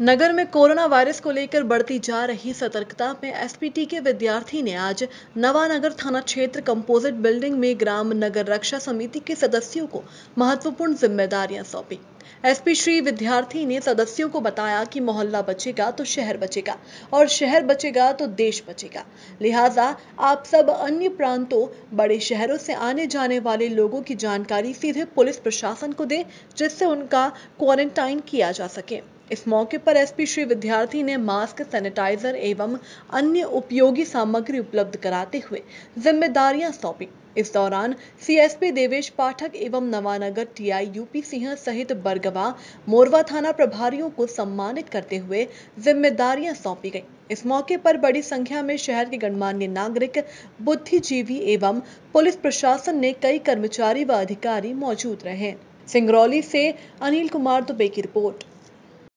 नगर में corona virus को लेकर बढ़ती जा रही सतर्कता में एसपीटी के विद्यार्थी ने आज नवानगर थाना क्षेत्र कंपोजिट बिल्डिंग में ग्राम नगर रक्षा समिति के सदस्यों को महत्वपूर्ण जिम्मेदारियाँ सौंपी। एसपी श्री विद्यार्थी ने सदस्यों को बताया कि मोहल्ला बचेगा तो शहर बचेगा और शहर बचेगा तो देश बचेगा। लिहाजा आप सब अन्य प्रांतों, बड़े शहरों से आने जाने वाले लोगों की जानकारी सीधे पुलिस प्रशासन को दें, जिससे उनका क्वारंटाइन किया जा सके। इस मौके पर एसपी श्री विद्यार्थी ने मास्क, सैनिटाइजर एवं अन्य उपयोगी सामग्री उपलब्ध कराते हुए जिम्मेदारियाँ सौंपी। इस दौरान सीएसपी देवेश पाठक एवं नवानगर टीआई यूपी सिंह सहित बरगवा, मोरवा थाना प्रभारियों को सम्मानित करते हुए जिम्मेदारियाँ सौंपी गई। इस मौके पर बड़ी संख्या में शहर के गणमान्य नागरिक, बुद्धिजीवी एवं पुलिस प्रशासन ने कई कर्मचारी व अधिकारी मौजूद रहे। सिंगरौली से अनिल कुमार दुबे की रिपोर्ट।